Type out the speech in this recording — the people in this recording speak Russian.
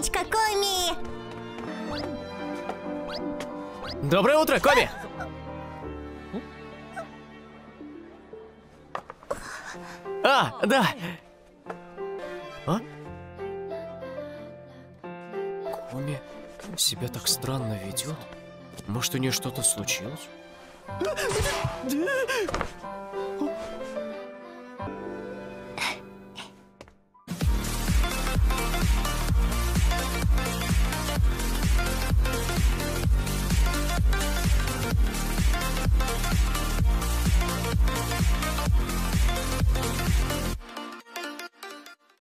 Яичко Коми! Доброе утро, Коми! А, да! А? Коми себя так странно ведет. Может, у нее что-то случилось?